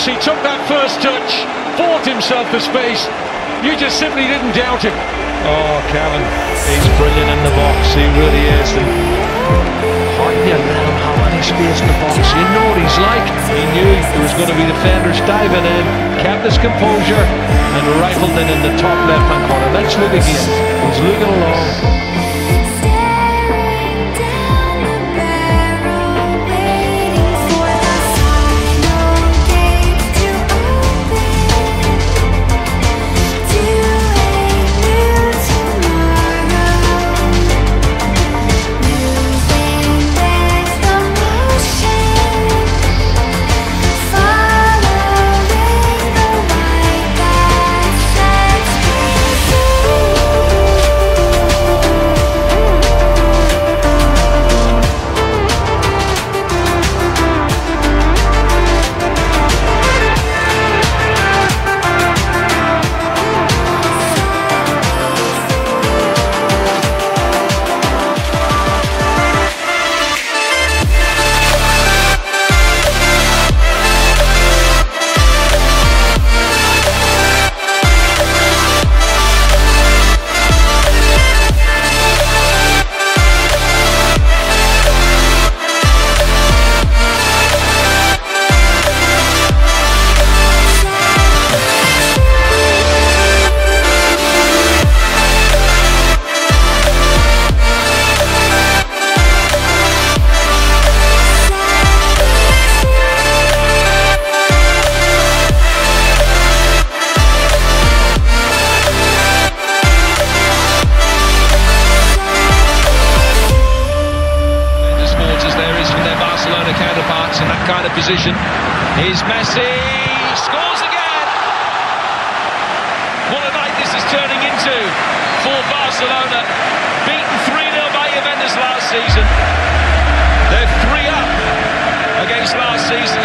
Once he took that first touch, fought himself the space. You just simply didn't doubt him. Oh, Kevin, he's brilliant in the box. He really is. And hardly let him have any space in the box. You know what he's like. He knew there was going to be defenders diving in, kept his composure, and rifled it in the top left-hand corner. Let's look again. He's looking along. Position. Here's Messi, scores again! What a night this is turning into for Barcelona. Beaten 3-0 by Juventus last season. They're 3 up against last season.